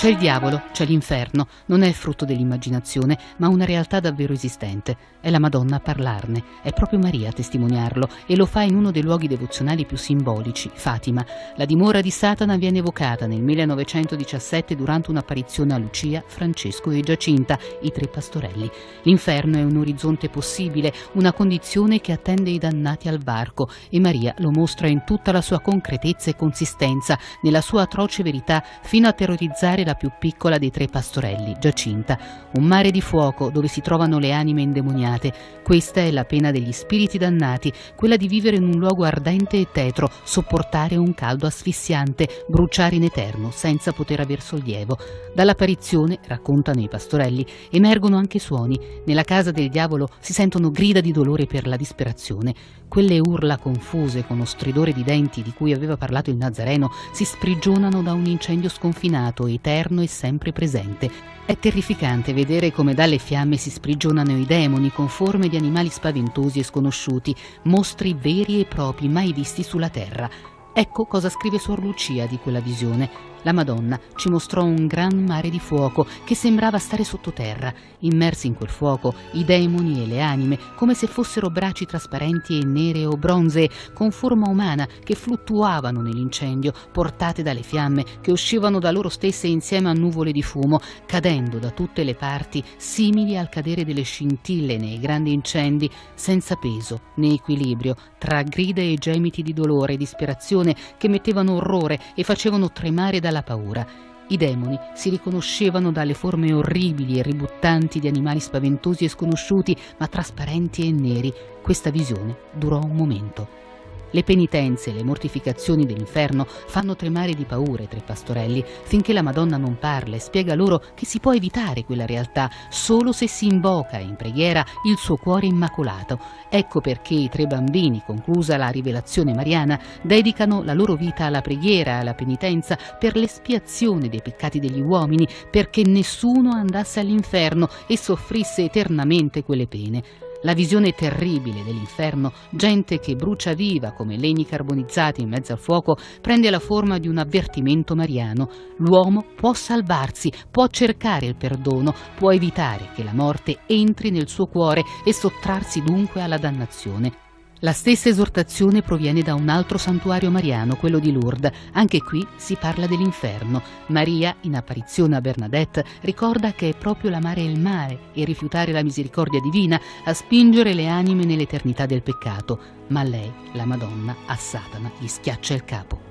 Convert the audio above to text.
C'è il diavolo, c'è l'inferno, non è frutto dell'immaginazione, ma una realtà davvero esistente. È la Madonna a parlarne, è proprio Maria a testimoniarlo e lo fa in uno dei luoghi devozionali più simbolici, Fatima. La dimora di Satana viene evocata nel 1917 durante un'apparizione a Lucia, Francesco e Giacinta, i tre pastorelli. L'inferno è un orizzonte possibile, una condizione che attende i dannati al varco e Maria lo mostra in tutta la sua concretezza e consistenza, nella sua atroce verità, fino a terrorizzare la la più piccola dei tre pastorelli, Giacinta, un mare di fuoco dove si trovano le anime indemoniate. Questa è la pena degli spiriti dannati, quella di vivere in un luogo ardente e tetro, sopportare un caldo asfissiante, bruciare in eterno senza poter aver sollievo. Dall'apparizione, raccontano i pastorelli, emergono anche suoni. Nella casa del diavolo si sentono grida di dolore per la disperazione. Quelle urla confuse con lo stridore di denti di cui aveva parlato il Nazareno si sprigionano da un incendio sconfinato, eterno eterno e sempre presente. È terrificante vedere come dalle fiamme si sprigionano i demoni con forme di animali spaventosi e sconosciuti, mostri veri e propri mai visti sulla terra. Ecco cosa scrive Suor Lucia di quella visione. La Madonna ci mostrò un gran mare di fuoco che sembrava stare sottoterra. Immersi in quel fuoco, i demoni e le anime, come se fossero bracci trasparenti e nere o bronzee, con forma umana, che fluttuavano nell'incendio, portate dalle fiamme, che uscivano da loro stesse insieme a nuvole di fumo, cadendo da tutte le parti, simili al cadere delle scintille nei grandi incendi, senza peso né equilibrio, tra grida e gemiti di dolore e disperazione che mettevano orrore e facevano tremare da dalla paura. I demoni si riconoscevano dalle forme orribili e ributtanti di animali spaventosi e sconosciuti, ma trasparenti e neri. Questa visione durò un momento. Le penitenze e le mortificazioni dell'inferno fanno tremare di paura i tre pastorelli, finché la Madonna non parla e spiega loro che si può evitare quella realtà solo se si invoca in preghiera il suo cuore immacolato. Ecco perché i tre bambini, conclusa la rivelazione mariana, dedicano la loro vita alla preghiera e alla penitenza per l'espiazione dei peccati degli uomini, perché nessuno andasse all'inferno e soffrisse eternamente quelle pene. La visione terribile dell'inferno, gente che brucia viva come legni carbonizzati in mezzo al fuoco, prende la forma di un avvertimento mariano. L'uomo può salvarsi, può cercare il perdono, può evitare che la morte entri nel suo cuore e sottrarsi dunque alla dannazione. La stessa esortazione proviene da un altro santuario mariano, quello di Lourdes. Anche qui si parla dell'inferno. Maria, in apparizione a Bernadette, ricorda che è proprio l'amare il mare e rifiutare la misericordia divina a spingere le anime nell'eternità del peccato. Ma lei, la Madonna, a Satana gli schiaccia il capo.